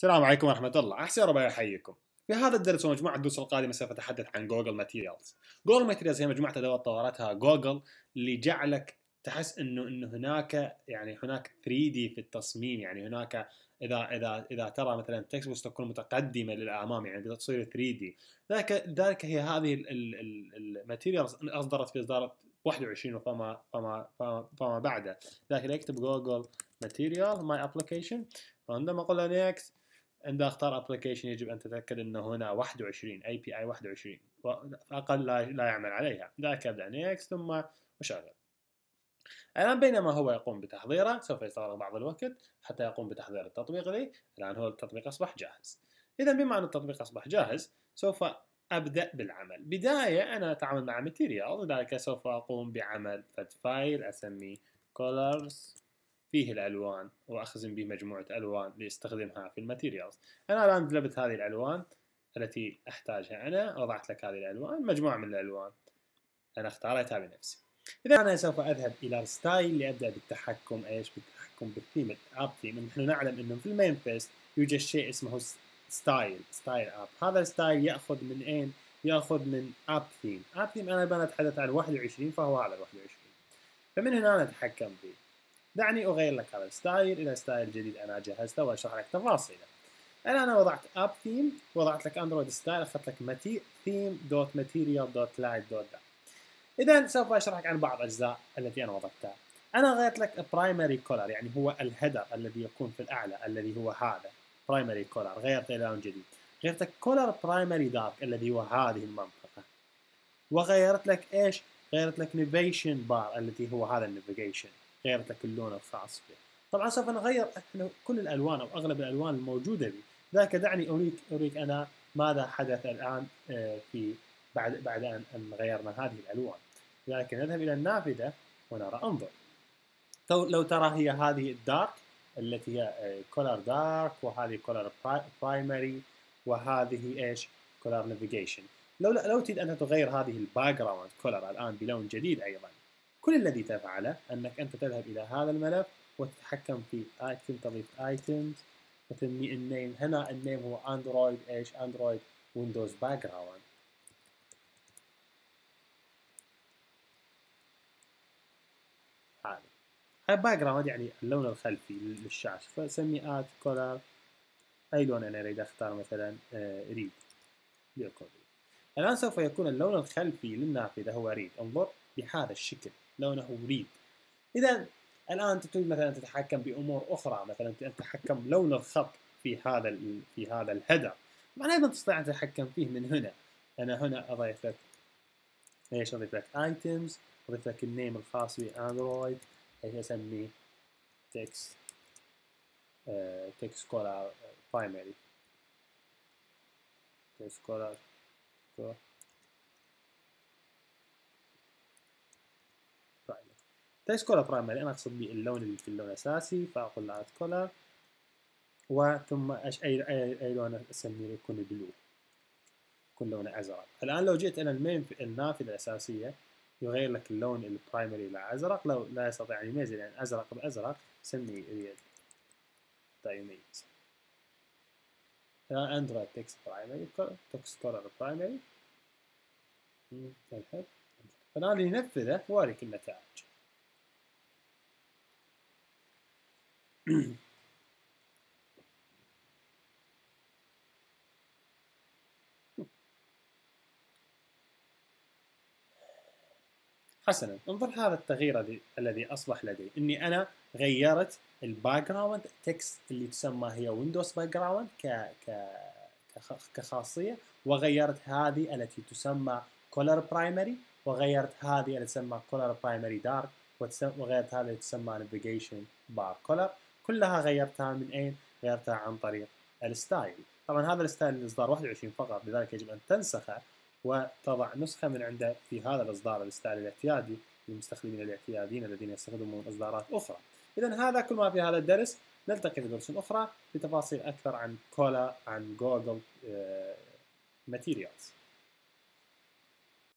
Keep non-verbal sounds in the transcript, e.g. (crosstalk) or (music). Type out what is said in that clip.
السلام عليكم ورحمة الله، أحسن ربي يحييكم. في هذا الدرس ومجموعة الدروس القادمة سوف أتحدث عن جوجل materials. جوجل materials هي مجموعة أدوات طورتها جوجل اللي جعلك تحس انه إنه هناك يعني هناك 3 D في التصميم. يعني هناك اذا اذا إذا ترى مثلا text box تكون متقدمة للامام يعني بتصير 3 D ذلك ذلك هي هذه ال materials أصدرت في إصدار 21 وفما فما فما, فما بعده. لكن يكتب جوجل material my application وعندما أقول له next عند اختار application يجب أن تتأكد انه هنا 21 API 21 فاقل لا, يعمل عليها. ذاك ابدا next ثم اشغل الآن بينما هو يقوم بتحضيره سوف يستغرق بعض الوقت حتى يقوم بتحضير التطبيق لي. الآن هو التطبيق أصبح جاهز. اذا بما أن التطبيق أصبح جاهز سوف أبدأ بالعمل. بداية أنا أتعامل مع material لذلك سوف أقوم بعمل فد file اسميه colors. فيه الألوان وأخزن به مجموعة ألوان لاستخدمها في ال materials. أنا الآن جلبت هذه الألوان التي أحتاجها أنا وضعت لك هذه الألوان مجموعة من الألوان. أنا اختاريتها بنفسي. إذا أنا سوف أذهب إلى ال style لأبدأ بالتحكم. إيش؟ بالتحكم بال theme ال app theme نحن نعلم إنه في ال manifest يوجد شيء اسمه style style app. هذا ال style يأخذ من أين؟ يأخذ من app theme. app theme أنا بنتحدث عن 21 فهو هذا ال 21 فمن هنا نتحكم به دعني أغير لك هذا ال style إلى style جديد أنا جهزته وأشرح لك تفاصيله. الآن أنا وضعت app theme وضعت لك اندرويد style أخذت لك ماتي theme dot material dot light dot إذا سوف أشرح لك عن بعض الأجزاء التي أنا وضعتها. أنا غيرت لك primary color يعني هو ال header الذي يكون في الأعلى الذي هو هذا primary color غيرت إلى لون جديد. غيرت لك color primary dark الذي هو هذه المنطقة. وغيرت لك إيش؟ غيرت لك navigation bar التي هو هذا ال navigation غيرت لك اللون الخاص به طبعا سوف نغير كل الألوان أو أغلب الألوان الموجودة بي ذاك دعني أريك أريك أنا ماذا حدث الآن آه، في بعد بعد أن غيرنا هذه الألوان. لكن نذهب إلى النافذة ونرى. انظر. لو ترى هي هذه ال dark التي هي color آه، dark وهذه color primary وهذه إيش؟ color navigation لو لو تريد أن تغير هذه ال background color الآن بلون جديد أيضا كل الذي تفعله أنك أنت تذهب إلى هذا الملف وتتحكم في item تضيف items وتنمي ال name هنا ال name هو اندرويد إيش؟ اندرويد windows background هذا background يعني اللون الخلفي للشاشة. فسمي add color أي لون أنا أريد أختار مثلا red آه، الآن سوف يكون اللون الخلفي للنافذة هو red انظر بهذا الشكل. لونه ريد اذا الآن تريد مثلا تتحكم بأمور أخرى مثلا تتحكم لون الخط في هذا في هذا ال header. طبعا أيضا تستطيع أن تتحكم فيه من هنا. أنا هنا أضيف لك إيش؟ أضيف لك items أضيف لك ال name الخاص باندرويد إيش أسميه؟ text text color primary text color text color primary أنا أقصد باللون اللي في اللون الأساسي فأقول له add color وثم إيش اي اي, أي لون أسميه يكون blue يكون لونه أزرق. الآن لو جيت إلى المين النافذة الأساسية يغير لك اللون ال primary إلى أزرق. لو لا يستطيع أن يميز يعني أزرق بأزرق سمي red يميز الآن اندرويد text primary text color primary الآن لننفذه واريك النتائج (coughs) حسنا انظر هذا التغيير الذي أصبح لدي. إني أنا غيرت ال background text اللي تسمى هي windows background ك ك كخاصية وغيرت هذه التي تسمى color primary وغيرت هذه التي تسمى color primary dark وغيرت هذه التي تسمى navigation bar color كلها غيرتها من أين؟ غيرتها عن طريق ال style. طبعا هذا ال style الإصدار 21 فقط لذلك يجب أن تنسخه وتضع نسخة من عنده في هذا الإصدار ال style الاعتيادي للمستخدمين الاعتياديين الذين يستخدمون إصدارات أخرى. اذا هذا كل ما في هذا الدرس. نلتقي في درس أخرى لتفاصيل أكثر عن color عن جوجل ماتيريالز.